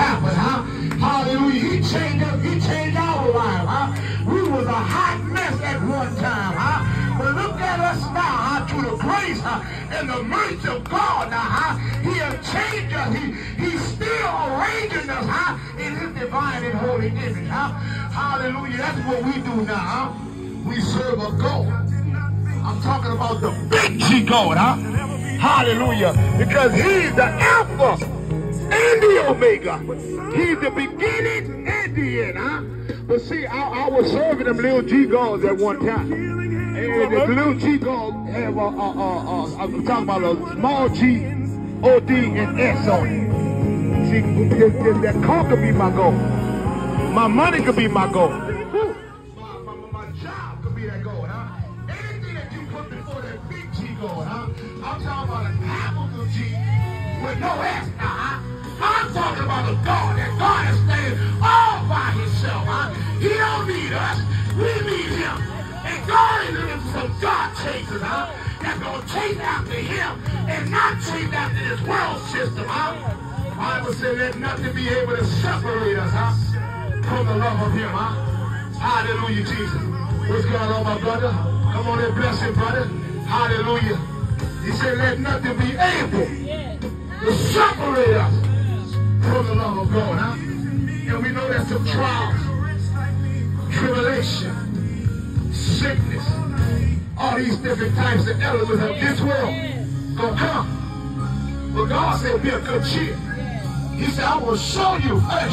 happened, huh? Hallelujah. He changed us. He changed our life, huh? We was a hot mess at one time, huh? But look at us now, huh? Through the grace huh? and the mercy of God now, huh? He has changed us. He, he's still arranging us, huh? In his divine and holy image, huh? Hallelujah. That's what we do now, huh? We serve a God. I'm talking about the big G God, huh? Hallelujah. Because he's the Alpha and the Omega. He's the beginning and the end, huh? But see, I, I was serving them little G gods at one time. And the little G gods have a, a, a, a, I'm talking about a small G, O, D, and S on it. See, th- th- that car could be my goal. My money could be my goal. My, my, my job could be that goal, huh? Anything that you put before that big G goal, huh? I'm talking about a capital G with no S, huh? I'm talking about a God that God is staying all by himself, huh? He don't need us. We need him. And God is looking for some God chasers, huh? That's gonna chase after him and not chase after this world system, huh? Bible said let nothing be able to separate us, huh? From the love of him, huh? Hallelujah, Jesus. What's going on, my brother? Come on and bless him, brother. Hallelujah. He said, let nothing be able to separate us from the love of God, huh? And we know that some trials, tribulation, sickness, all these different types of elements of this world gonna come. But God said, be a good cheer. He said, I will show you, I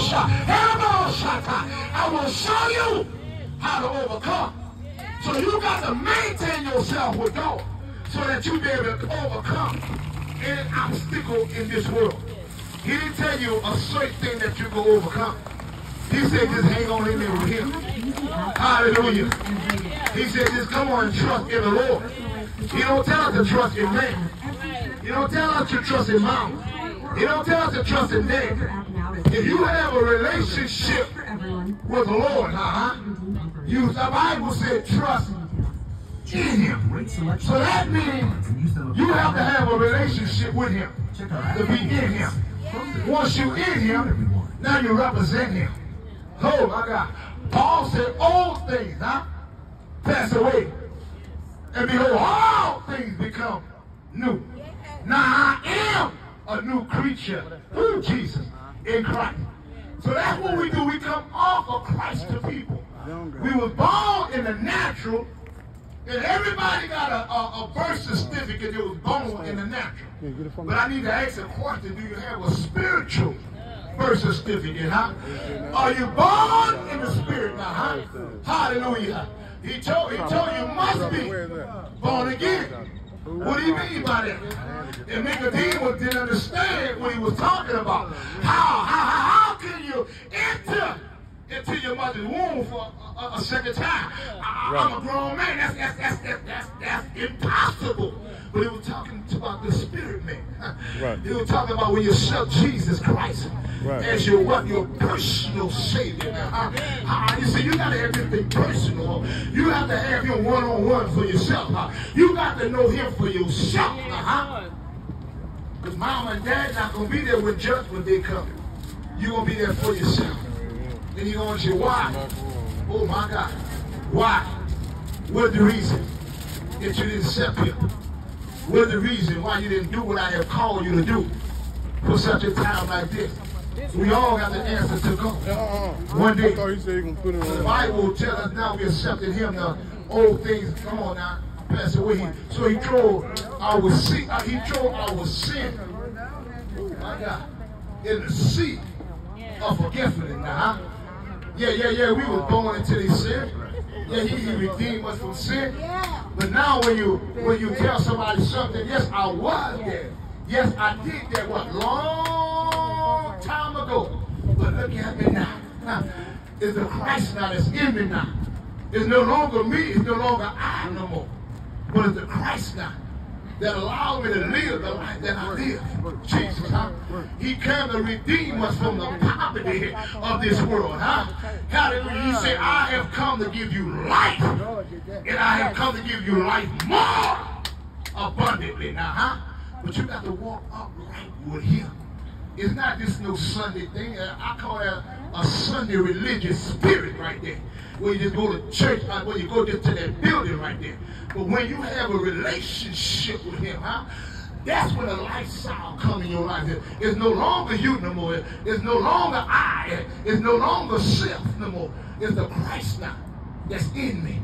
will show you how to overcome. So you got to maintain yourself with God so that you be able to overcome any obstacle in this world. He didn't tell you a certain thing that you can overcome. He said just hang on in there with him. Hallelujah. He said just come on and trust in the Lord. He don't tell us to trust in man. He don't tell us to trust in mom. He don't tell us to trust in dad. If you have a relationship with the Lord, uh-huh, you, the Bible said trust in him. So that means you have to have a relationship with him to be in him. Once you in him, now you represent him. Oh my God. Paul said all things, huh? Pass away. And behold, all things become new. Now I am a new creature through Jesus in Christ. So that's what we do. We come off of Christ to people. We were born in the natural, and everybody got a, a, a birth certificate that was born in the natural. But I need to ask a question. Do you have a spiritual birth certificate, huh? Are you born in the spirit now, huh? Hallelujah. He told, he told you must be born again. What do you mean by that? And Nicodemus didn't understand what he was talking about. How, how, how can you enter into your mother's womb for a, a, a second time? I, am a grown man. That's, that's, that's, that's, that's, that's impossible. But he was talking about the spirit man. Right. He was talking about when you accept Jesus Christ Right. as your what? Your personal savior. Now, huh? Huh? you see, you gotta have everything personal. You have to have him one on one for yourself. Huh? You got to know him for yourself. Huh? Because mom and dad not gonna be there when judgment day come. You're gonna be there for yourself. Then you're gonna say, why? Oh my God. Why? What's the reason that you didn't accept him? What's the reason why you didn't do what I have called you to do for such a time like this? We all got the answer to God. One day. I thought he said he gonna put it The. Bible tells us now we accepted him. The old things, come on now, pass away. So he drove our sin. Uh, he drove our sin. Oh my God. In the sea of forgetfulness now? Yeah, yeah, yeah. We was born into this sin. Yeah, he, he redeemed us from sin. But now when you when you tell somebody something, yes, I was there. Yes, I did that what long time ago. But look at me now. Now, it's the Christ now that's in me now. It's no longer me, it's no longer I no more. But it's the Christ now that allowed me to live the life that I live. Jesus, huh? He came to redeem us from the poverty of this world, huh? Hallelujah. He said, I have come to give you life. And I have come to give you life more abundantly now, huh? But you got to walk upright with him. It's not just no Sunday thing. I call that a Sunday religious spirit right there. Where you just go to church, uh, when you go to that building right there. But when you have a relationship with him, huh? That's when a lifestyle come in your life. It's no longer you no more. It's no longer I. It's no longer self no more. It's the Christ now that's in me.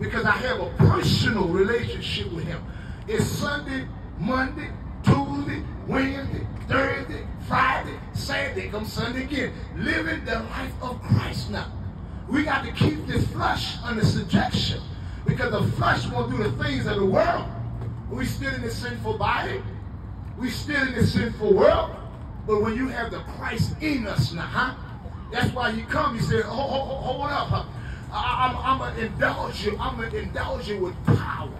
Because I have a personal relationship with him. It's Sunday, Monday, Tuesday, Wednesday, Thursday, Friday, Saturday, come Sunday again. Living the life of Christ now. We got to keep this flesh under subjection because the flesh won't do the things of the world. We still in the sinful body. We still in the sinful world. But when you have the Christ in us now, huh? That's why he come. He said, hold, hold, up. Huh? I, am I'm going to indulge you. I'm going to indulge you with power.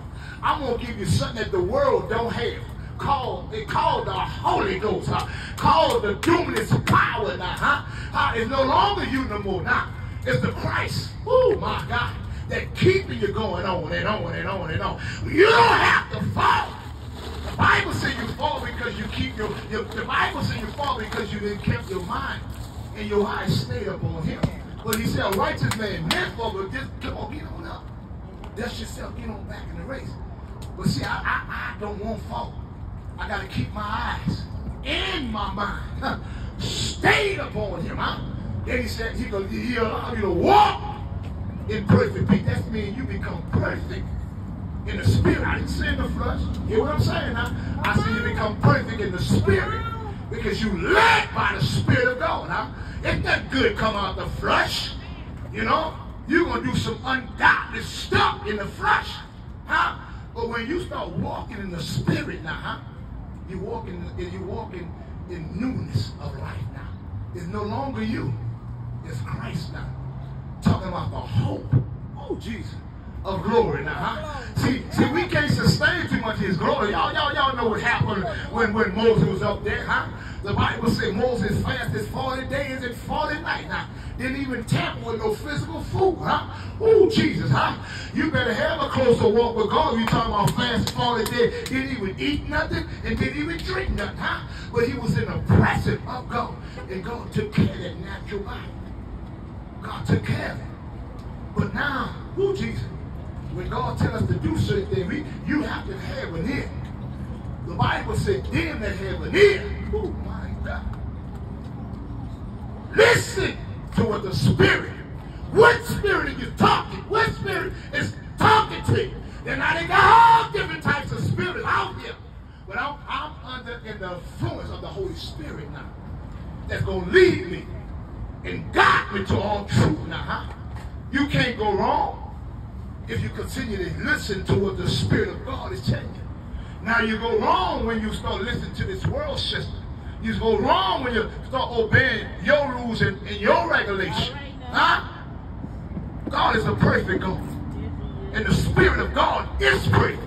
I'm going to give you something that the world don't have. Called, they called the Holy Ghost, huh? Called the dunamis power now, huh? huh? It's no longer you no more now. It's the Christ. Oh, my God that keeping you going on and on and on and on. You don't have to fall. The Bible says you fall because you keep your, your the Bible says you fall because you didn't keep your mind and your eyes stayed up on him. But he said a righteous man for, but just come on, get on up. Dust yourself, get on back in the race. But see, I, I, I don't want to fall. I got to keep my eyes and my mind stayed upon him. Huh? Then he said he, he allow you to walk in perfect peace. That means you become perfect in the spirit. I didn't say in the flesh. Hear what I'm saying now? I say you become perfect in the spirit because you led by the spirit of God. Now, it's not good come out the flesh. You know, you're going to do some ungodly stuff in the flesh. Huh? But when you start walking in the spirit now, huh? You walking, you walking in newness of life now. It's no longer you. It's Christ now talking about the hope. Oh, Jesus. Of glory now, huh? See, see, we can't sustain too much his glory. Y'all, y'all, y'all know what happened when, when Moses was up there, huh? The Bible said Moses fasted 40 days and 40 nights. Now, didn't even tamper with no physical food, huh? Oh, Jesus, huh? You better have a closer walk with God. You talking about fast 40 days. Didn't even eat nothing and didn't even drink nothing, huh? But he was in the presence of God. And God took care of that natural body. God took care of it. But now, who Jesus? When God tells us to do certain things, we, you have to have an ear. The Bible said, them that have an ear, oh my God. Listen to what the Spirit, what Spirit you talking? What Spirit is talking to you? And now they got all different types of spirit out here. But I'm, I'm under in the influence of the Holy Spirit now. That's going to lead me and guide me to all truth now, huh? You can't go wrong if you continue to listen to what the Spirit of God is telling you. Now you go wrong when you start listening to this world system. You go wrong when you start obeying your rules and, and your regulation. Huh? God is a perfect God. And the Spirit of God is perfect.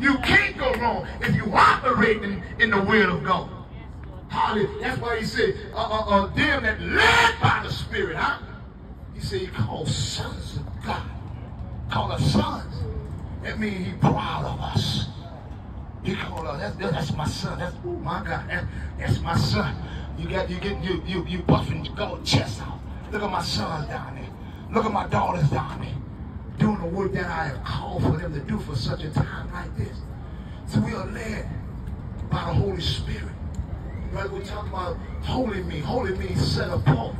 You can't go wrong if you operate in, in the will of God. Hallelujah. That's why he said, uh, uh, uh, them that led by the Spirit, huh? He said he called sons of God. Called us sons. That means he proud of us. He called us, that's, that's my son. That's, oh my God, that, that's my son. You got, you get, you, you, you buffing your gold chest out. Look at my sons down there. Look at my daughters down there. Doing the work that I have called for them to do for such a time like this. So we are led by the Holy Spirit. Right? We talk about holy means. Holy means set apart.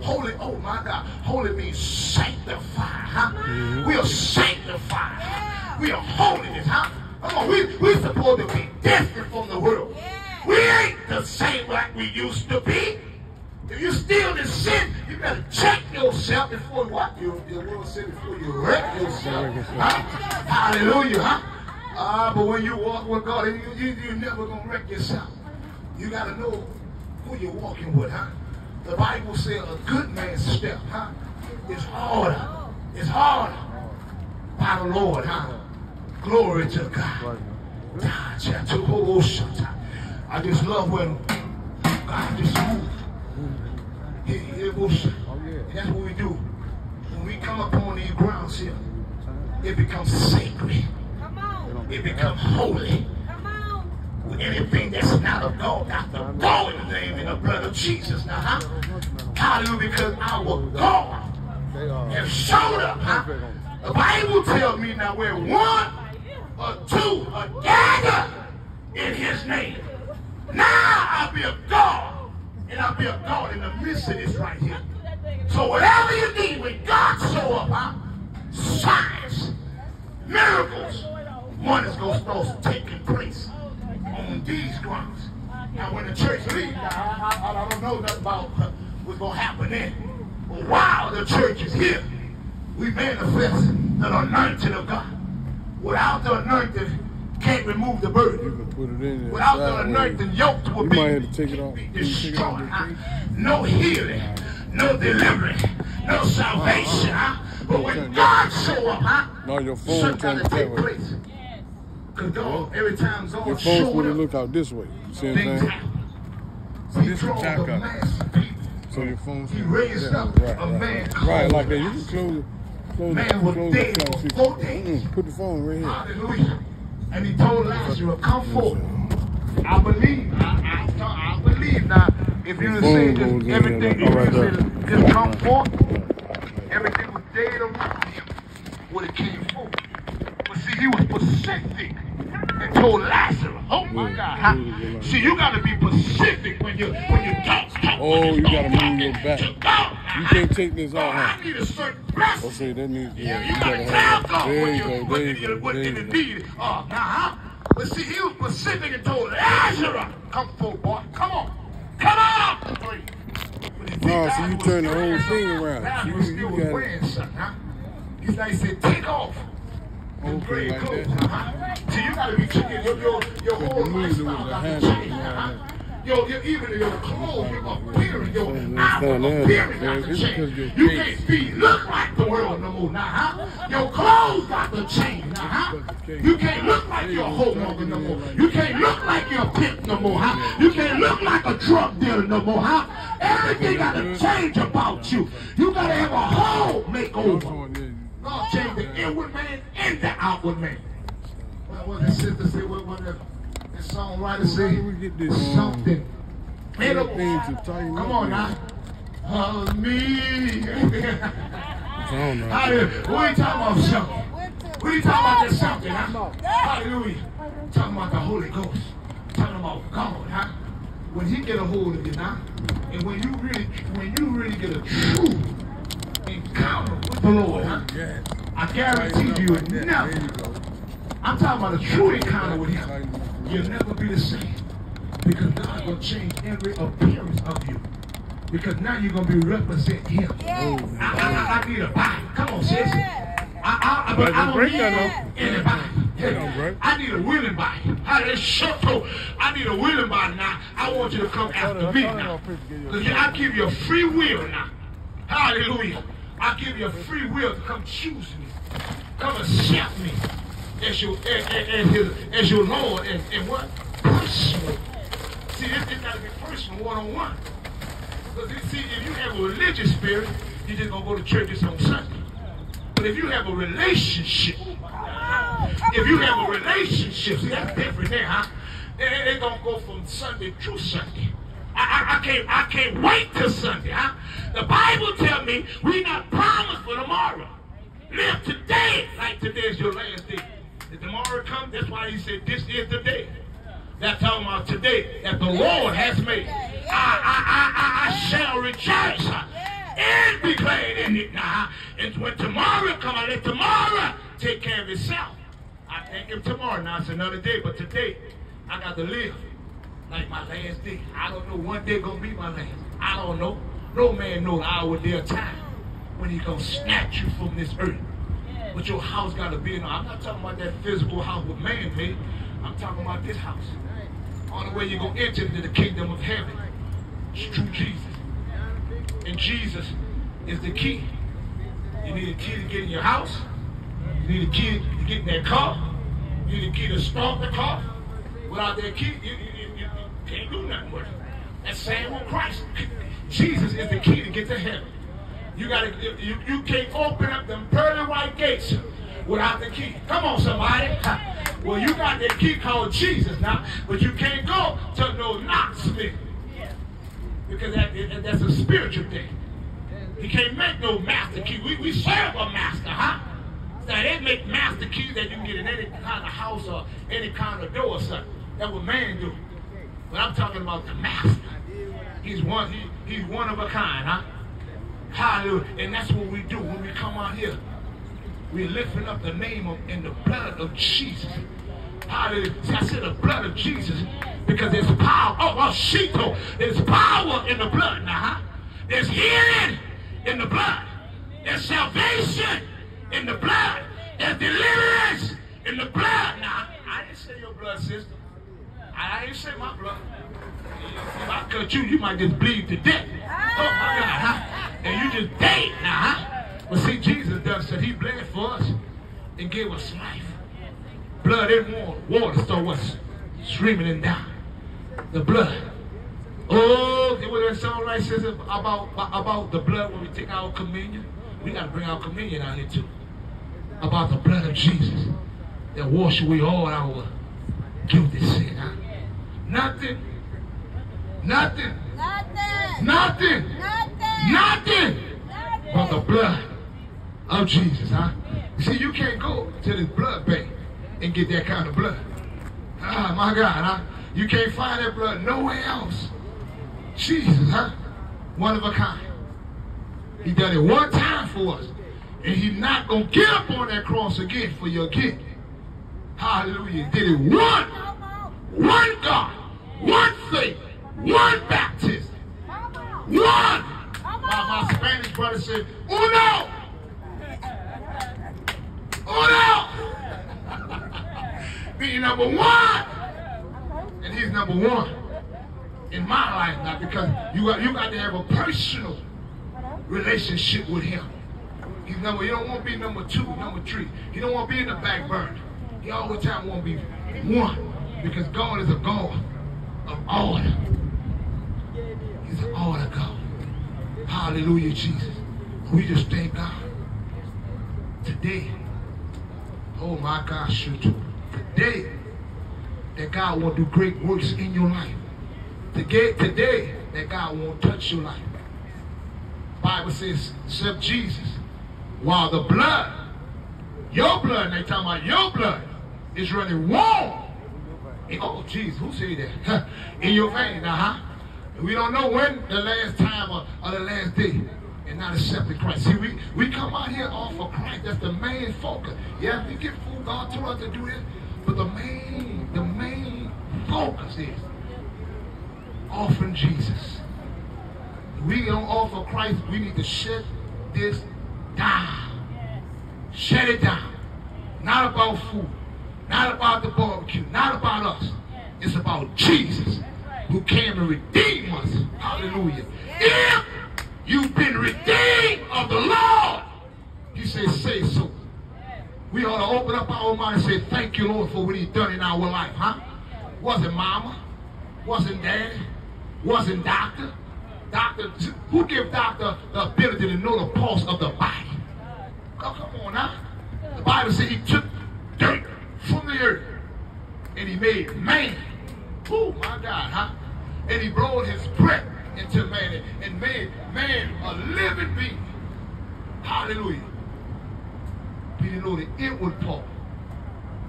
Holy, oh my God. Holy means sanctified. Huh? Mm-hmm. We are sanctified. Yeah. We are holiness. Huh? Come on, we, we're supposed to be different from the world. Yeah. We ain't the same like we used to be. If you still in sin, you better check yourself before what you, the world said before you wreck yourself. Huh? Hallelujah. Huh? Ah, but when you walk with God, you, you, you're never going to wreck yourself. You got to know who you're walking with, huh? The Bible says a good man's step, huh? Is order. It's order by the Lord, huh? Glory to God. I just love when God just moves. And that's what we do. When we come upon these grounds here, it becomes sacred. It becomes holy. Anything that's not of God got to go in the name and the blood of Jesus. Now, huh? Hallelujah, because our God has showed up. Huh? The Bible tells me now where one or two are gathered in his name. Now I'll be a God. And I'll be a God in the midst of this right here. So whatever you need, when God show up, huh? signs, miracles, one is going to start taking place on these grounds. Now when the church leaves, I, I, I, don't know nothing about what's going to happen then. But while the church is here, we manifest the anointing of God. Without the anointing, can't remove the burden. You can put it in there. Without the anointing, yokes will be, might have to take it off. be Can you take it off destroyed. No healing, no deliverance, no salvation. But when God show up, huh? No, your phone something trying gotta to tell take place. Cause God, every time God Your phone's show supposed to up, look out this way. You see what I'm saying? So this is draws jack a up. mass. So your phone's He raised yeah, up right, a right, man right. Right, like that. You can close it. Close Man it. was Close dead it. for Try to see- four days. Mm, Put the phone right here. Hallelujah. And he told Lazarus, come forth. I believe. I, I, I believe now. If you The say phone goes in just everything, like, right you said just come forth, everything was dead around him when it came forth. See, he was specific and told Lazarus, oh my God. huh? See, you got to be specific when you when you talk. talk Oh, you gotta move your back. You can't take this Oh, off, I huh? need a certain blessing. Okay, that needs Yeah, you gotta gotta have God. There you go, there you go, there you go. need. Uh, now, huh? But see, he was specific and told Lazarus, "Come forth, boy. Come on, come on." His No, so you turn the whole thing around. You- still you got it. wearing something, huh? He's like, he said, "Take off." Okay, like that. See, you gotta be checking your your your whole lifestyle got to change. Your, your, even your clothes, your appearance, your outward appearance got to change. You can't be look like the world no more now, huh? Your clothes got to change now, huh? You can't look like you're homeowner no more. You can't look like you're pimp no more, huh? You can't look like a drug dealer no more, huh? Everything got to change about you. You got to have a whole makeover. One God changed the inward man and the outward man. What was the sister say? What was the, the songwriter say? How do we get this, um, Something. get Edible. things to tighten Come on now. Hug me. I don't. Hallelujah. What are you talking about something? What are you talking about this something, huh? Hallelujah. Talking about the Holy Ghost. Talking about God, huh? When he get a hold of you now, and when you really, when you really get a true encounter with the Lord. I guarantee you, Like that. There never. I'm talking about a true encounter with him. You'll never be the same. Because God will change every appearance of you. Because now you're going to be represent him. I, I, I need a body. Come on, sis. I, I, I, but But I don't don't break need that, anybody. That don't break. I need a willing body. How they shut I need a willing body now. I want you to come after me now. Because I give you a free will now. Hallelujah. I give you a free will to come choose me. Come accept me as your, as, as, as your, as your Lord and, and what? Personal. See, this, this got to be personal, one-on-one. Because you see, if you have a religious spirit, you're just going to go to churches on Sunday. But if you have a relationship, if you have a relationship, see, that's different there, huh? They, they gonna go from Sunday to Sunday. I, I, I can't I can't wait till Sunday, huh? The Bible tell me we not promised for tomorrow. Live today like today is your last day. If tomorrow comes, that's why he said this is the day. That's talking about today that the Lord has made. I, I, I, I, shall rejoice and be glad in it now. And when tomorrow come, I let tomorrow take care of itself. I thank him tomorrow. Now it's another day, but today I got to live like my last day. I don't know one day gonna be my last. I don't know. No man know the hour, day, or time when he gonna snatch you from this earth. But your house gotta be in. I'm not talking about that physical house with man made. I'm talking about this house. Only way you're gonna enter into the kingdom of heaven is through Jesus. And Jesus is the key. You need a key to get in your house. You need a key to get in that car. You need a key to start the car. Without that key, you, you, you, you, you can't do nothing with it. That's same with Christ. Jesus is the key to get to heaven. You gotta you, you can't open up them pearly white gates without the key. Come on, somebody. Well, you got that key called Jesus now, but you can't go to no locksmith. Because that, that- that's a spiritual thing. He can't make no master key. We, we serve a master, huh? Now they make master keys that you can get in any kind of house or any kind of door or something. That's what man do. But I'm talking about the master. He's one, he, he's one of a kind, huh? Hallelujah. And that's what we do when we come out here. We're lifting up the name of in the blood of Jesus. Hallelujah. See, I said the blood of Jesus because there's power. Oh, oh, Shito. There's power in the blood now, huh? There's healing in the blood. There's salvation in the blood. There's deliverance in the blood. Now, I didn't say your blood, sister. I didn't say my blood. If I cut you, you might just bleed to death. Oh my God, huh? And you just dead now, huh? But see, Jesus does said he bled for us and gave us life. Blood and water. Water so what's streaming and down. The blood. Oh, it was that song right says about, about the blood when we take our communion. We got to bring our communion out here too. About the blood of Jesus that wash away all our guilty sin. Huh? Nothing, nothing, Nothing. nothing, Nothing. nothing but the blood of Jesus, huh? You see, you can't go to this blood bank and get that kind of blood. Ah, my God, huh? You can't find that blood nowhere else. Jesus, huh? One of a kind. He done it one time for us. And he's not going to get up on that cross again for your kid. Hallelujah. Did it one, one God, one faith, one on. one. My, my. Spanish brother said, uno, uno. Being number one. And he's number one in my life now because you got, you got to have a personal relationship with him. He's number, you don't want to be number two, number three. You don't want to be in the back burner. He all the time want to be one because God is a God of order. An order God. Hallelujah, Jesus. We just thank God. Today, oh my God, shoot Today, that God will do great works in your life. Today, today that God won't touch your life. Bible says, except Jesus, while the blood, your blood, they talking about your blood, is running warm. Oh, Jesus, who said that? in your veins, now, huh? We don't know when the last time or, or the last day and not accepting Christ. See, we, we come out here off of Christ. That's the main focus. Yeah, we get food. God told us to do this. But the main, the main focus is offering Jesus. We don't offer Christ. We need to shut this down. Shut it down. Not about food. Not about the barbecue. Not about us. It's about Jesus who came to redeem us. Hallelujah. If you've been redeemed of the Lord, he says, say so. We ought to open up our mind and say, thank you, Lord, for what he's done in our life, huh? Wasn't mama, wasn't daddy, wasn't doctor. Doctor, who give doctor the ability to know the pulse of the body? Oh, come on now. The Bible says he took dirt from the earth and he made man. Oh my God, huh? And he blew his breath into man and made man a living being. Hallelujah. He know the inward part.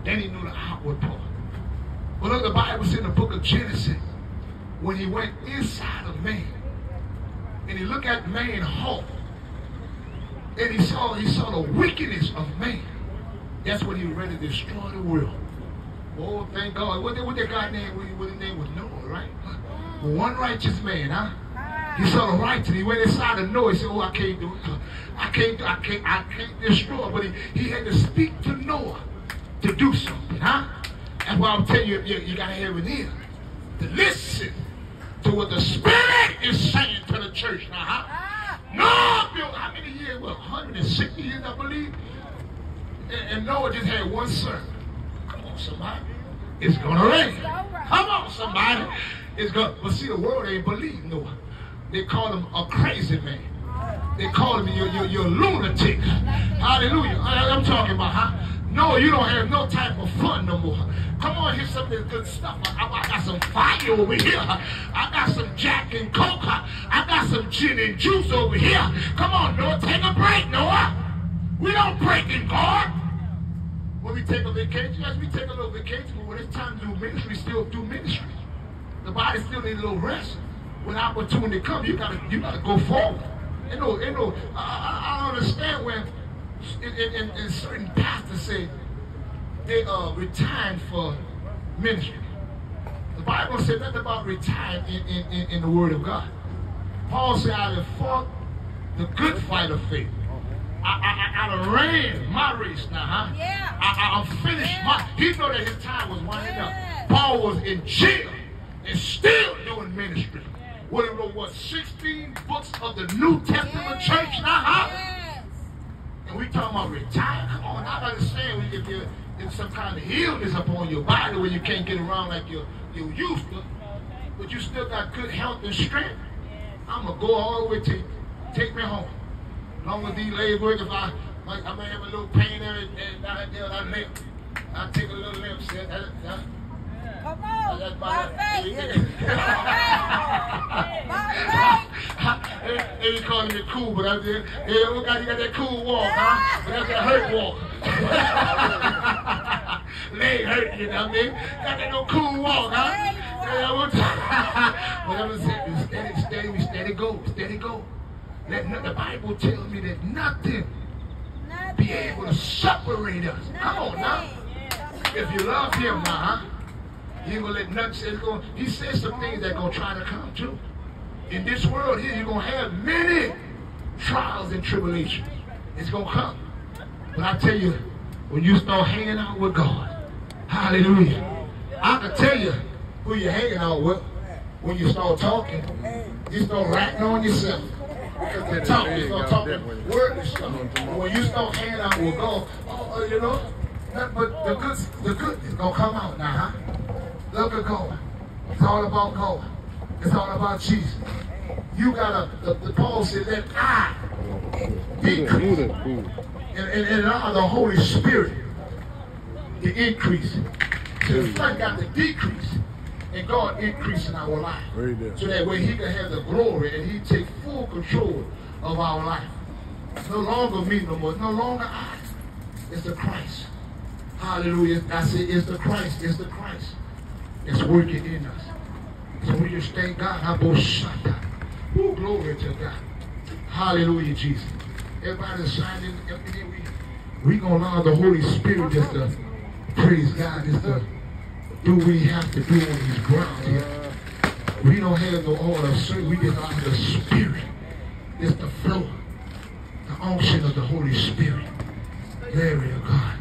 Then he knew the outward part. But look, the Bible says in the book of Genesis, when he went inside of man, and he looked at man heart, and he saw he saw the wickedness of man. That's when he ready to destroy the world. Oh, thank God. What, what that guy name? What, his name was? One righteous man, huh? He saw the righteous. He went inside of Noah. He said, "Oh, I can't do it. I can't. do- I can't. I can't destroy." But he, he had to speak to Noah to do something, huh? That's why I'm telling you, you, you gotta have an ear to listen to what the Spirit is saying to the church now, huh? Noah built how many years? Well, 160 years, I believe. And, and Noah just had one son. Come on, somebody. It's gonna rain. Come on, somebody. It's gonna. But see, the world ain't believe Noah. They call him a crazy man. They call him you're, you're a lunatic. Hallelujah. I, I'm talking about, huh? No, you don't have no type of fun no more. Come on, here's some of this good stuff. I, I- I got some fire over here. I got some Jack and Coke. I got some gin and juice over here. Come on, Noah, take a break, Noah. We don't break in God. When we take a vacation, yes, we take a little vacation, but when it's time to do ministry, still do ministry. The body still needs a little rest. When opportunity comes, you gotta you gotta go forward. You know, you know, I, I, I understand when in, in, in, in certain pastors say they uh retired for ministry. The Bible said nothing about retiring in, in, in, the Word of God. Paul said, I have fought the good fight of faith. I, I, I, I ran my race now, huh? Yeah. I, I, I'm finished Yeah. my. He know that his time was winding Yes. up. Paul was in jail and still doing ministry. What he wrote, what, 16 books of the New Testament church now, huh? Yes. And we talking about retire. Come on, I understand if you if some kind of illness upon your body where you can't get around like you you used to, but you still got good health and strength. I'm gonna go all the way to take me home. Long as these legs work, if I like, I may have a little pain there and and down there, I limp. I take a little limp. See, that, that, Come on. By my. faith. By faith. they, they be calling me cool, but I did. Yeah, what guy you got that cool walk, huh? But that's that hurt walk. Leg hurt, you know what I mean? Got that no cool walk, huh? Yeah, what Whatever said, steady, steady, steady go, steady go. Let the Bible tells me that nothing be able to separate us. Come on now. If you love him now, huh? He ain't gonna let nothing it's he says some things that gonna try to come true. In this world here, you're gonna have many trials and tribulations. It's gonna come. But I tell you, when you start hanging out with God, hallelujah. I can tell you who you're hanging out with when you start talking. You start ratting on yourself. Because you talk, you start talking worldly stuff. But when you start hanging out with God, oh, you know, but the good, the good is gonna come out now, huh? Look at God. It's all about God. It's all about Jesus. You gotta, the, the Paul said, let I decrease that and, and, and allow the Holy Spirit to increase. So the flesh got to decrease, and God increase in our life. So that way He can have the glory and He take full control of our life. It's no longer me no more. It's no longer I. It's the Christ. Hallelujah. That's it. It's the Christ. It's the Christ that's working in us. So we just thank God. Aboshata. Woo, glory to God. Hallelujah, Jesus. Everybody signing we we gonna allow the Holy Spirit just to praise God, just to do we have to do on these grounds here. We don't have no order, sir. We just allow the Spirit. It's the flow, the unction of the Holy Spirit. Glory to God.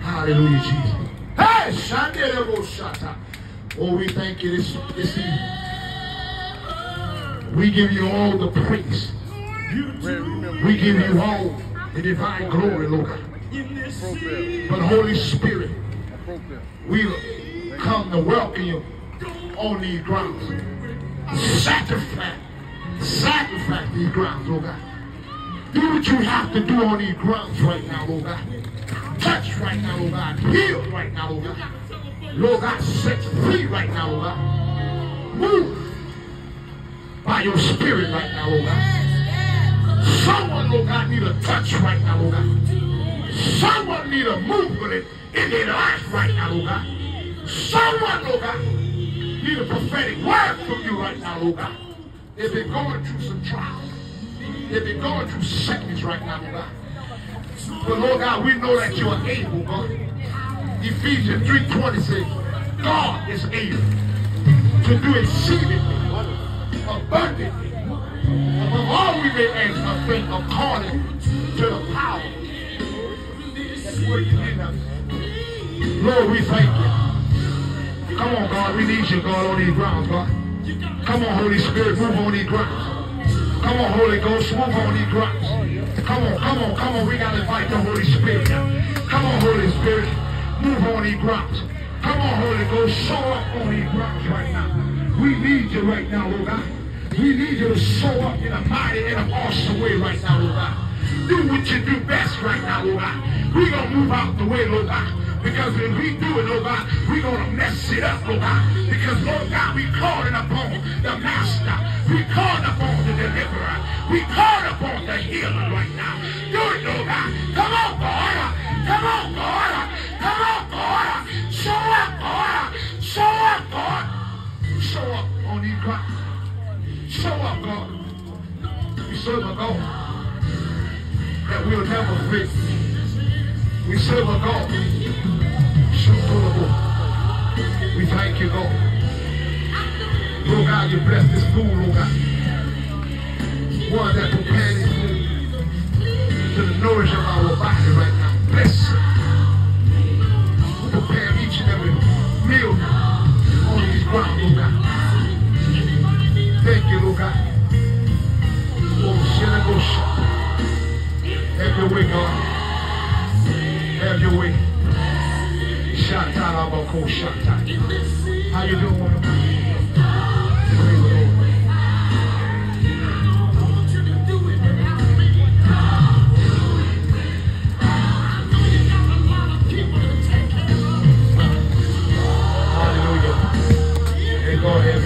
Hallelujah, Jesus. Hey, Shandere Oh, we thank you this, this evening. We give you all the praise. We give you all the divine glory, Lord. But Holy Spirit, we come to welcome you on these grounds. Sacrifice, sacrifice these grounds, Lord God. Do what you have to do on these grounds right now, Lord God. Touch right now, Lord God. Heal right now, Lord God. Lord God, set free right now, Lord God. Move by your spirit right now, Lord God. Someone, Lord God, need a touch right now, Lord God. Someone need a movement in their life right now, Lord God. Someone, Lord God, need a prophetic word from you right now, Lord God. They've been going through some trials. They've been going through sickness right now, Lord God. But Lord God, we know that you are able, God. Ephesians 3.20 says, God is able to do exceedingly, abundantly, above all we may ask or think according to the power that's working in us. Lord, we thank you. Come on, God. We need you, God, on these grounds, God. Come on, Holy Spirit, move on these grounds. Come on, Holy Ghost, move on these grounds. Come on, come on, come on. We got to invite the Holy Spirit. Come on, Holy Spirit, Come on, Holy Ghost, show up on these rocks right now. We need you right now, Lord God. We need you to show up in a mighty and an awesome way right now, Lord God. Do what you do best right now, Lord God. We going to move out the way, Lord God. Because if we do it, Lord God, we're going to mess it up, Lord God. Because, Lord God, we calling upon the Master. We calling upon the Deliverer. We calling upon the Healer right now. Do it, Lord God. Come on, God. Come on, God. Come on, God! Show up, God! Show up, agora! Show up on agora! Só Show up, God! We serve a God that we will never fail. We serve a God. So We thank you, God. Lord God, you bless this food, Lord God. One that prepared this food to the nourish of our body right now. Bless you seven million on his ground, Lord God. Thank you, Lord God. Oh, Senegosha. Have your way, God. Have your way. Shanta, Abako, Shanta. How you doing, woman? go ahead.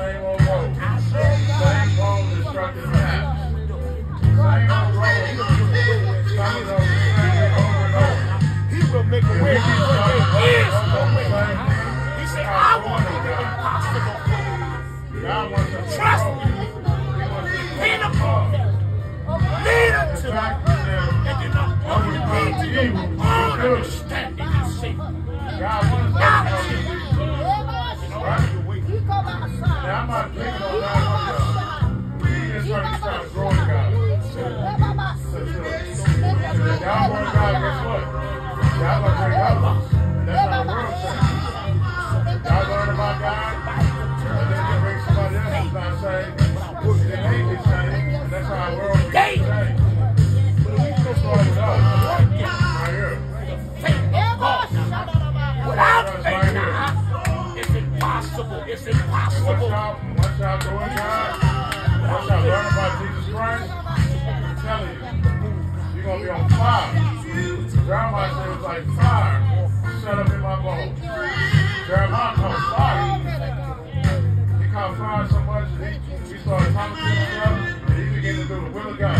Same old road. Same old destructive path. Same old road. Some of those things over and over. He will make a way over. He said, I want to make impossible. God wants to Trust me. He to Lean upon them. Lean to them. And then only lean to your own understanding and I'm not picking on that one, y'all. We just trying growing, God. Y'all want God, guess what? Y'all gonna bring others. That's how the world says. Y'all learn about God, and then you bring somebody else who's not saved. Then they get saved, and that's how the world gets saved. Once impossible. y'all, once y'all doing God, once y'all learn about Jesus Christ, I'm telling you, you're gonna be on fire. Jeremiah said it was like fire set up in my bones. Jeremiah caught fire. He caught fire so much he, he started talking to himself and he began to do the will of God.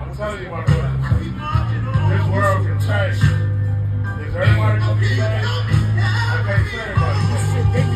I'm telling you, my brother, this world can change. Is everybody gonna be saved? I can't say everybody.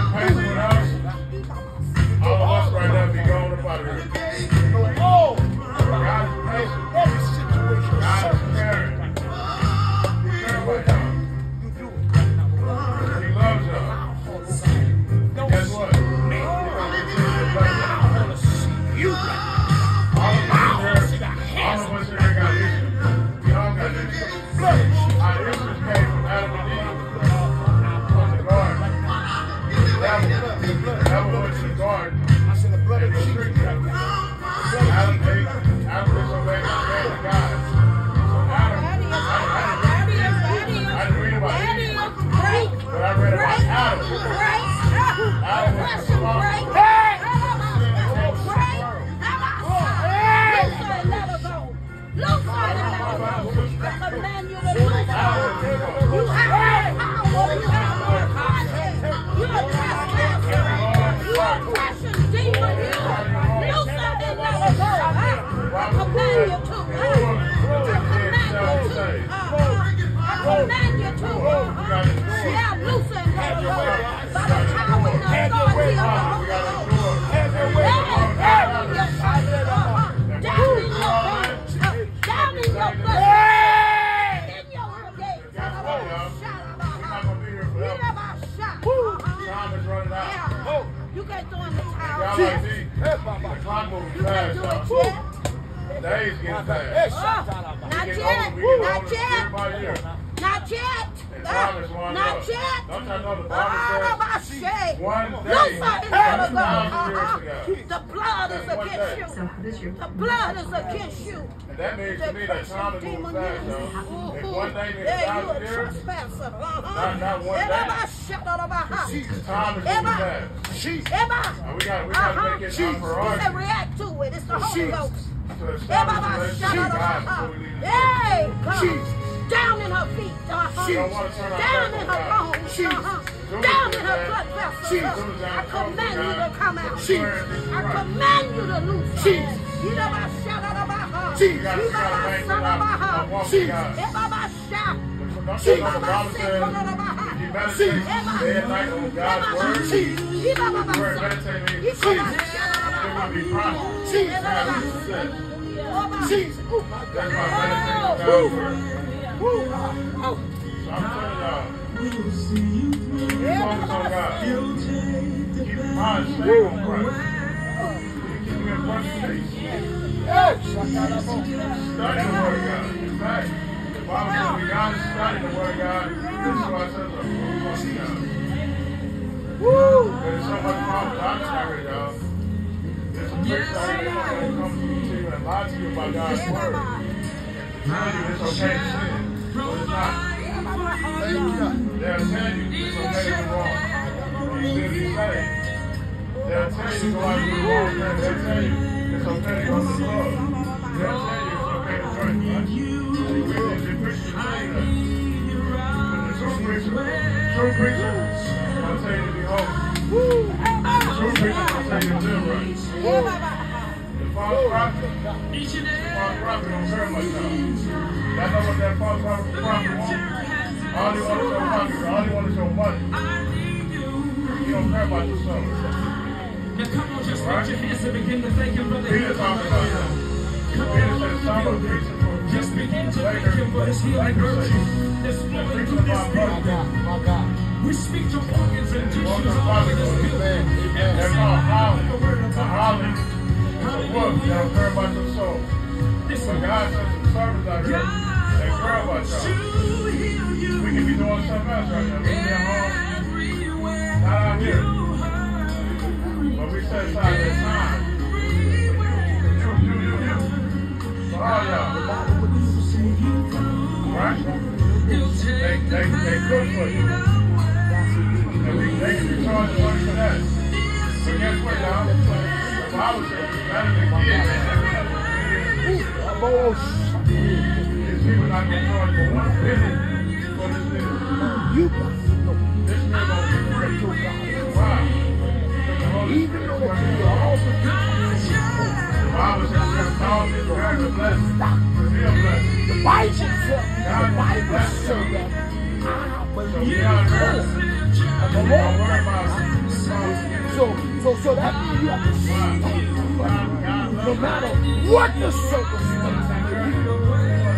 feet. Uh-huh. We don't wanna turn our Down back in her God. bones. Uh-huh. Down in her blood vessels. Uh, that I command you God, to come out. we're swearing this is I command you to loose. You know my shout out of my heart. You know my make son it of my heart. God. If I'm a shout. Don't you know the Bible says if you meditate day and night on God's word, Word, meditate means sleep. It will be prosperous. You have success. My That's God. why meditate on God's word. Oh. I'm telling y'all. Keep your mind stayed. Keep you in. Hey, Shakalabo. Study the Word of God. In fact, the Bible we study the Word of God. This is why it says a of. Woo. There's so much false doctrine y'all. There's some preachers out here that's going to you and lie to you about God's Word. Tell you it's okay to sin. They'll tell you it's okay to wrong. You still be saved. They'll tell you go out and do wrong, man. They'll tell you it's okay to go to the club. They'll tell you it's okay to drink. Right? The Christian that. But the true preacher, true preacher, will tell you to be holy. The true preacher will tell you to live right. The false prophet, the false prophet don't care much now. Y'all know what that false prophet wants? All he wants is your pocket. All he want is your money. He don't care about your soul. Now come on, just lift your hands and begin to thank him for the talked about that. Peter said, some are preaching for Just begin to thank him for his healing virtue that's flowing through this building. money. We speak to organs and tissues all over this building. And they're called holly. The holly is a wolf that don't care about your soul. But God sent some servants out here that care about y'all. We could be doing something else right now. We can be at home. Not out here. But we set aside that time. You, you, you, you. For all y'all. Right? They, they, they cook for you. And we, they can be charging money for that. But guess what, y'all? The Bible says it's better than kids. These people not going to charge for one penny for this meal. You got to know. Holy Even though you are all. The. The Bible that I So. So, so, that you have to stand. No matter what the circumstance may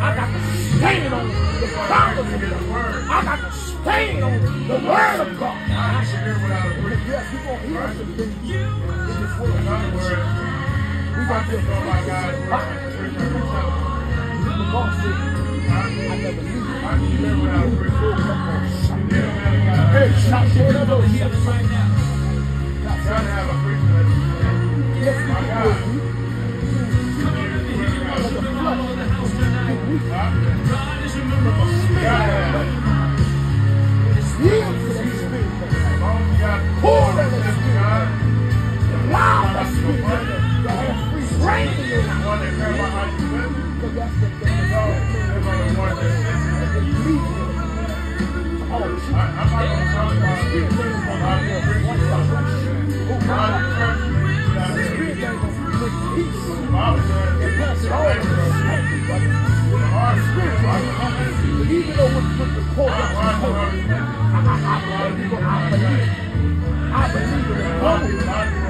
I got to stand on the promise God. I got to stand on the word of God. I should hear without a preacher. Yes, we're going to hear some things in this In world. other words, We're I going to can go by God's word. I can preach. The God said, I never knew you. I can live without a preacher. Yeah, man, you gotta- Hey, shout whatever Heal he him right now. have a preacher that's- Yes, My can God. do it. But the flesh is weak. God is as you got Pour that resistance, spirit. Allow that spirit to in the the thing. the. Oh, I'm not about spirit The spirit ain't gonna bring peace. The. The heart is Spirit good. ain't gonna come. Even though with, with the the? I, believe. I believe it. I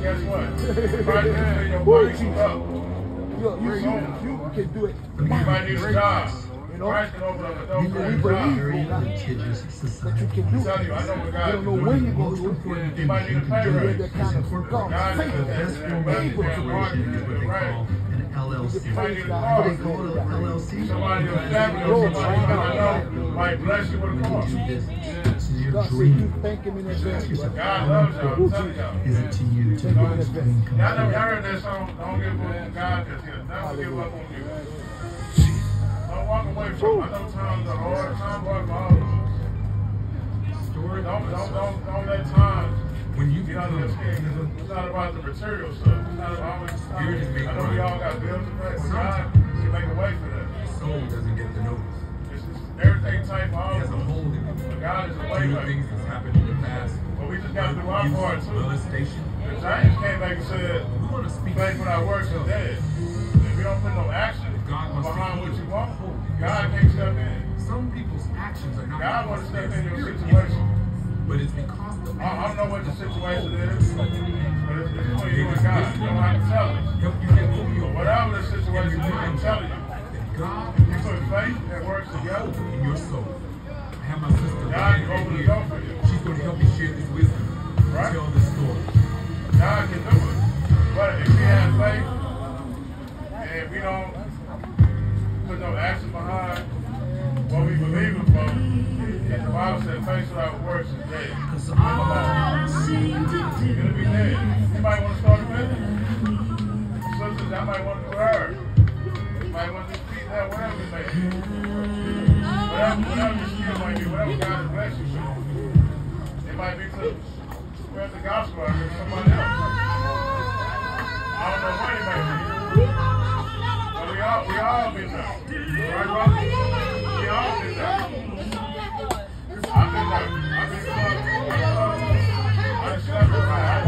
him, Lord. You might not have the money right now, but guess what? Christ is in your Woo, body Jesus. up. You, you, you, you can do it. You might need a job. You know? Christ can open up a door You for believe, you. job. believe, God, litigious that society. you can do I'm telling you, it. I know what You God don't know can when do. you're going Most to do it. important You thing might that need you a can pay do You're raise. that kind of incorporate God, God faith. can The best form of Able to incorporation is what they Right. call an LLC. You might need a God, car. they Go to the LLC. Somebody in your family or Lord, somebody right you now. know might bless you with a Look car. At your business. This is your God said you dream. thank him in advance. Ask yourself, brother. God how loves y'all. I'm important telling y'all. is it to you to Thank you know in this advance. dream come Y'all never true? heard that song, Don't Give Up on God, because he'll never give up on you. Don't walk away from it. I know times are hard, times are for all of us. Story Don't, don't, don't, don't let times When you get out of your skin. It's not about the material stuff. It's not about always, Spirit is being I know we all got bills to pay, but God can make a way for that. soul doesn't get the notice. It's just everything tight for all He of God is a way maker. things that's happened in the past. But we just got to do our part too. Molestation. The James came back and said, We want to speak. faith without works is dead. If you don't put no action God behind what you want, God can't step in. Some people's actions are not. God wants to step in your situation. But it's because the I, I don't know what the situation is, but it's, between you and God. You don't have to tell us. help you get over But your whatever the situation is, I'm telling you. that God You put faith and works together. in your soul. Have my sister God right here. door for you. She's going to help me share this wisdom. Right. Tell this story. God can do it. But if we have faith and if we don't put no action behind what we believe in for, and the Bible said faith without works is dead. It's gonna be dead. You might want to start a business. Sisters, I might want to do her. You might want to do pizza, whatever it may be. Whatever, whatever your might be, whatever God has blessed you. It might be to spread the gospel out to somebody else. I don't know what it might be. But we all, we all been there. Right? We all been there. I've been there. I've been there. I just slept around. I, I,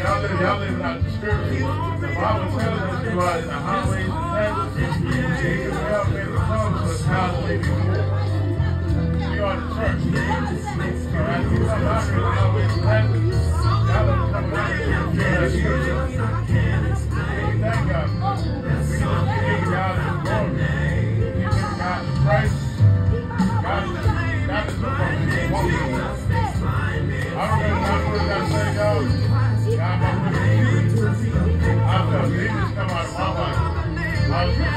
y'all live, y'all the scripture. The Bible tells us to go out in the highways and hedges. Jacob me We are the church. We the highways and are the.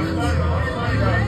Yeah.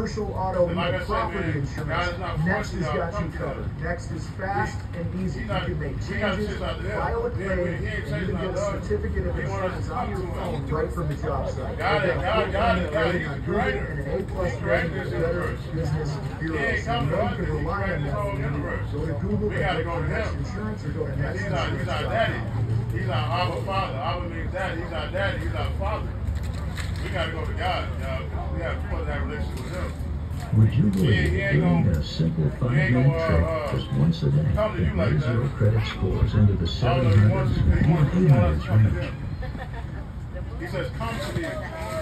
Commercial auto, And like I said, property man, insurance, is Next has got you covered. Next is fast and easy. You can make changes, file a claim, and even get a certificate of He want us insurance on your phone right from the job site. They've is- got a God- God is- 4.0 he's Google and an A-plus rating created from this the Better universe. Business He Bureau. ain't So coming you know you can rely on that. Go to Google We and gotta look go to Next. Insurance or go to Next He's our, our daddy. He's our Abba Father. Abba means daddy. He's our daddy. He's our father. We gotta go to God. We have to put that relationship with him. Would you believe ain't- he ain't doing a simple five-minute uh, trick uh, just once a day can raise your credit scores into the I he 700s you, and wants, he wants us to come to 800s range? He says, come to me,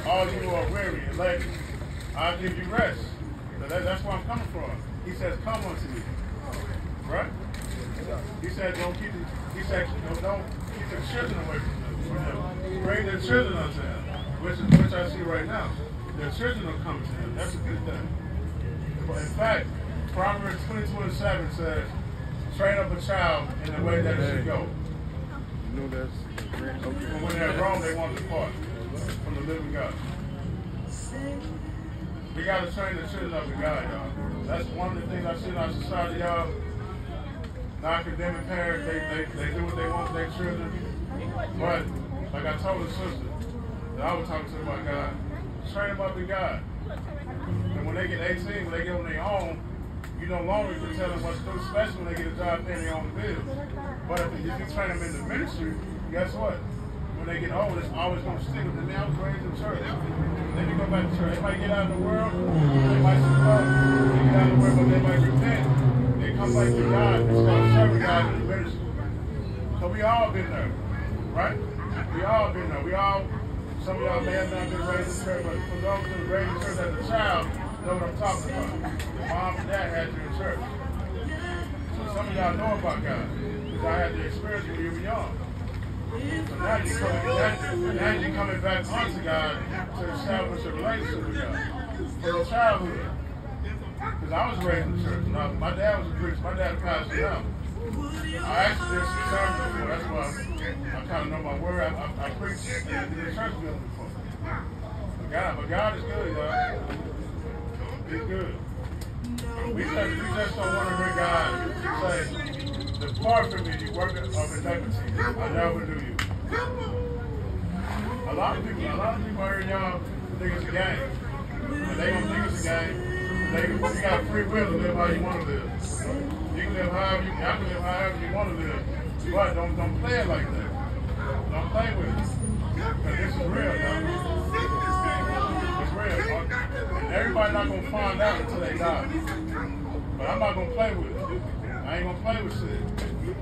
all you who are weary and laden. I'll give you rest. So that, that's where I'm coming from. He says, come unto me. Right? He said, don't keep the, he said, don't, don't keep the children away from him. Bring the children unto him, which is which I see right now. The children are coming to him. That's a good thing. But in fact, Proverbs 22 and 7 says, train up a child in the way that he should go. You know that's And when they're grown, they want to depart from the living God. We got to train the children up in God, y'all. That's one of the things I see in our society, y'all. Non-academic parents, they, they, they do what they want with their children. But, like I told the sister, that I was talking to about God, train them up in God. And when they get 18, when they get on their own, you no longer can tell them what to do, especially when they get a job paying their own bills. But if, you train them in the ministry, guess what? When they get old, it's always going to stick with them. I was raised in church. Then they go back to church. They might get out in the world, they might slip they get out in the world, but they might repent. They come back to God and start serving God in the ministry. So we all been there, right? We all been there. We all, some of y'all may have not been raised in church, but for those who were raised in church as a child, know what I'm talking about. Your mom and dad had you in church. So some of y'all know about God, because I had the experience when you were young. So now you're coming, now, now you're coming back onto God to establish a relationship with God from childhood. Because I was raised in church. Now, my dad was a preacher. My dad passed out. I actually did some sermons before. That's why I kind of know my word. I, I, I preached in, the church building before. But God, but God is good, y'all. He's good. We just, we just don't want to hear God say, Depart from me, you worker of iniquity. I never knew you. A lot of people, a lot of people hear y'all think it's a game. And they don't think it's a game. They, you got free will to live how you want to live. You can live however you, can live however you want to live. But don't, don't play it like that. Don't play with it. Because this is real, y'all. It's real. And everybody not going to find out until they die. But I'm not going to play with it. I ain't going to play with shit.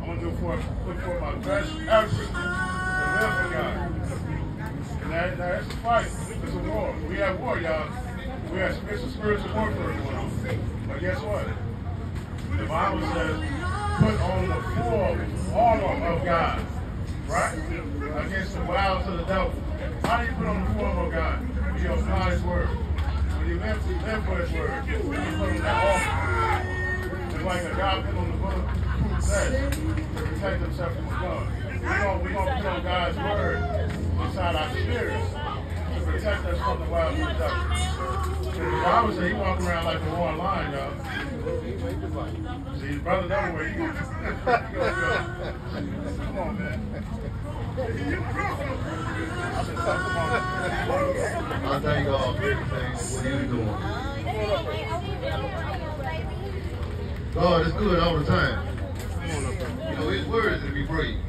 I'm going to do for, put for my best effort to live for God. And that, that, now it's a fight. It's a war. We have war, y'all. We have spiritual, spiritual warfare going on. But guess what? The Bible says, put on the full armor of God, right? Against the wiles of the devil. How do you put on the full armor of God? You apply His word. When you live, live for His word. You put on that armor. It's like a guy put on the bulletproof to protect himself from the gun. We're going we gonna put on God's word inside our spirits to protect us from the wiles of the devil. The Bible says he walked around like a roaring lion, y'all. See, his he gonna go. Come on, man. I thank God for everything, what are you doing. God is good all the time. You know, his word is to be praised.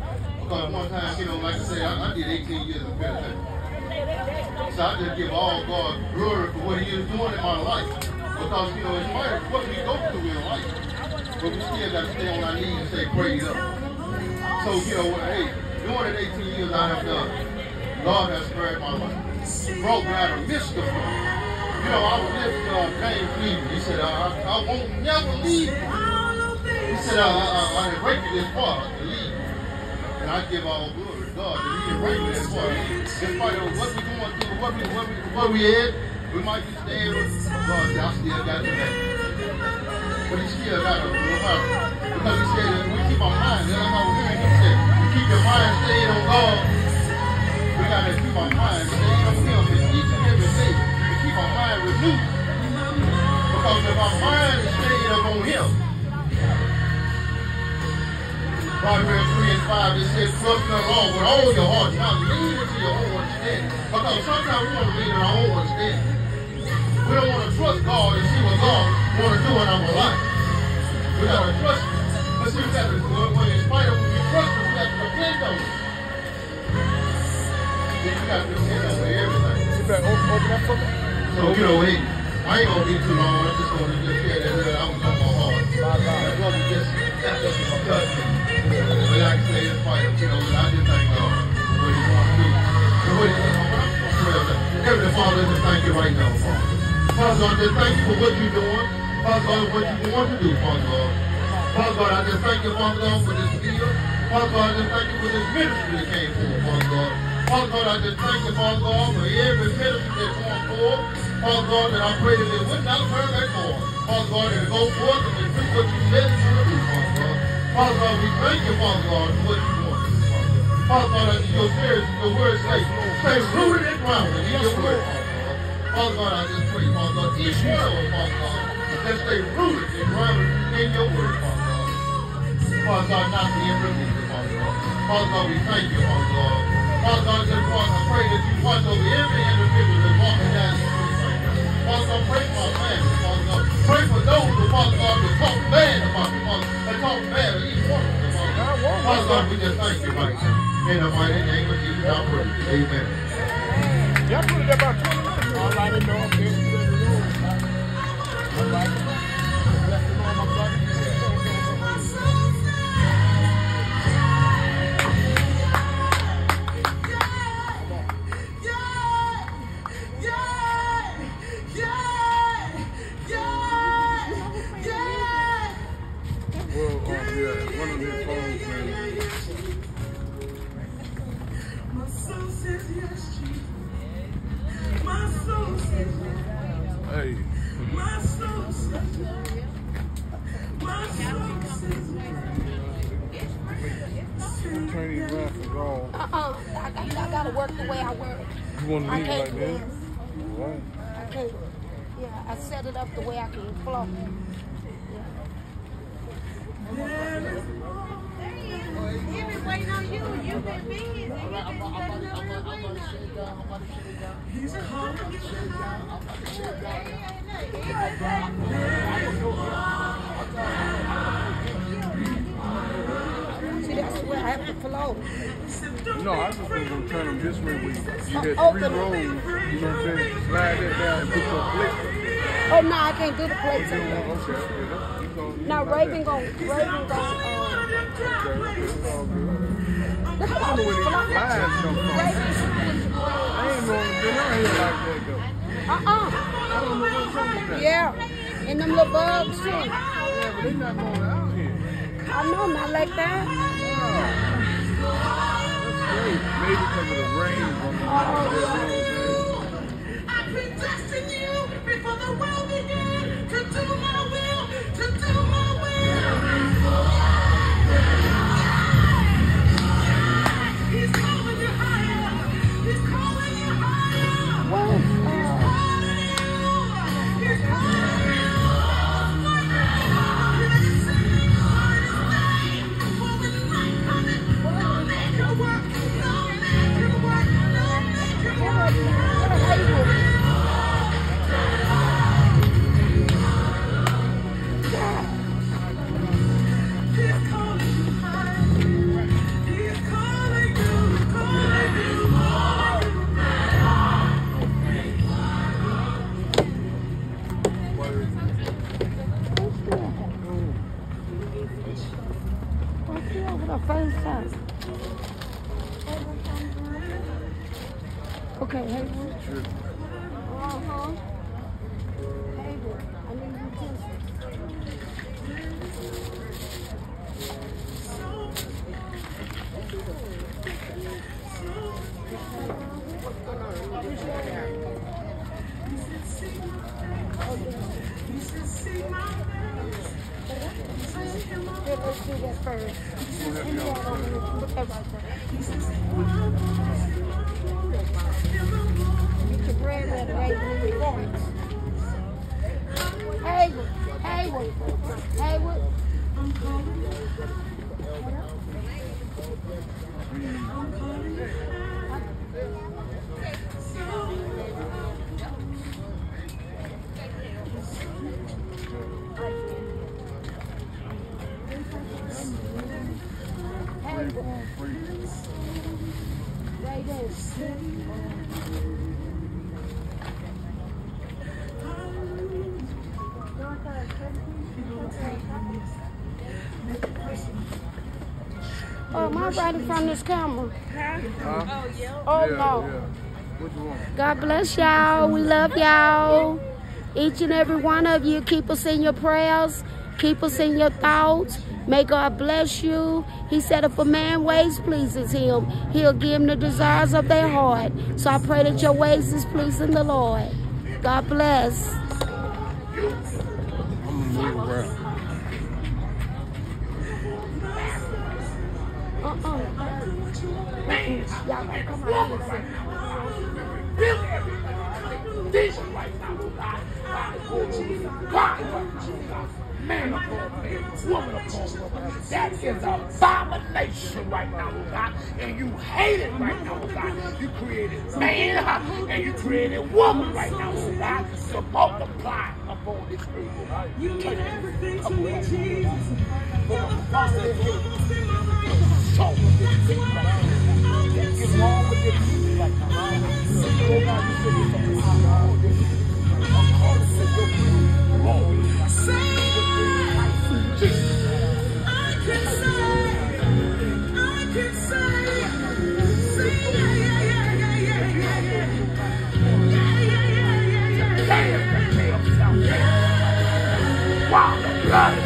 Because one time, you know, like I said, I, I did 18 years of penitentiary. So I just give all God glory for what he is doing in my life. Because, you know, in spite of what we go through in life, but we still got to stay on our knees and say, praise up. So, you know, hey, during the 18 years I have done, God has spared my life. Broke me out of midst. You know, I was with uh, James Cleveland. He said, I, I, won't never leave. He said, I, I, I didn't break you this far to leave. And I give all glory to God that he didn't break me this far. Despite of what we going through, what we, what we, what we had, we might be staying with God, I still got back. But he still got us, no matter. Because he said, if we keep our mind, that's how we hearing him say, you keep your mind stayed on God, we got to keep our mind stayed on him and each and every day to keep our mind renewed. Because if our mind is stayed up on him, Proverbs 3 and 5, it says, trust in the Lord with all your heart, not lean into your own understanding. Because sometimes we want to lean in our own understanding. We don't want to trust God and see what God want to do in our life. We got to trust Him. But see, we got to, when in spite of we trust Him, we got to depend on Him. See, we got to depend on everything. You better open, open that for me. So, you know, hey, I ain't gonna be too long. I'm just gonna just share that I was on my heart. That brother just in my cousin. But like I say, spite of, you know, I just thank God for what he wants to do. So what he, what I'm gonna pray Heavenly Father, just thank you right now, Father. Father God, just thank you for what you're doing. Father God, what you want to do, Father God. Father God, I just thank you, Father God, for this deal. Father God, I just thank you for this ministry that came forth, Father God. Father God, I just thank you, Father God, for every ministry that's going forth. Father God, that I pray that it would not turn back forward. Father God, that go forth and do what you said it would do, Father God. Father God, we thank you, Father God, for what you're doing, Father God. Father God, as your word, your word say, say rooted and grounded in your word, Father God. I just pray, Father God, each one of us, Father God, that stay rooted and grounded in your word, Father God. Father God, not being released, Father God. Father God, we thank you, Father God. Father God, just Father, I pray that you watch over every individual that's walking down the street right now. Father God, pray for our family, Father God. Pray for those who, Father God, that talk bad about the Father, that talk bad of each one of them, Father God. Father God, we just thank you right now. In the mighty name of Jesus, I pray. Amen. Y'all put it about 20 minutes. All right, I know. Okay. All right. He been waiting on you. You've been busy. He been. He's the I have to. No, I was gonna turn them this way. You had three rows. You know what I'm saying? Slide that down and put your plate. Oh no, I can't do the plates. You don't want- Okay, okay. That's, gonna, Now Raven that. gon' Raven gon' Okay, it's all I don't know where these flies come from. I ain't know been out here like that though. Uh-uh. I don't know what's wrong with that. Yeah. And them little bugs too. Yeah, but they not going out here. I know, not like that. Great. Maybe because of the rain oh, from the right in front of this camera? Huh? Oh, yeah, no. Yeah. God bless y'all. We love y'all. Each and every one of you. Keep us in your prayers. Keep us in your thoughts. May God bless you. He said if a man ways pleases him, he'll give him the desires of their heart. So I pray that your ways is pleasing the Lord. God bless. Man, y'all gotta come out man woman woman. That is abomination right now, oh God. And you hate it right now, oh God. You created man and you created woman right now, oh God, to multiply upon this earth. oh You get everything to me, Jesus. Wrong with yeah, yeah, yeah, yeah, yeah, yeah,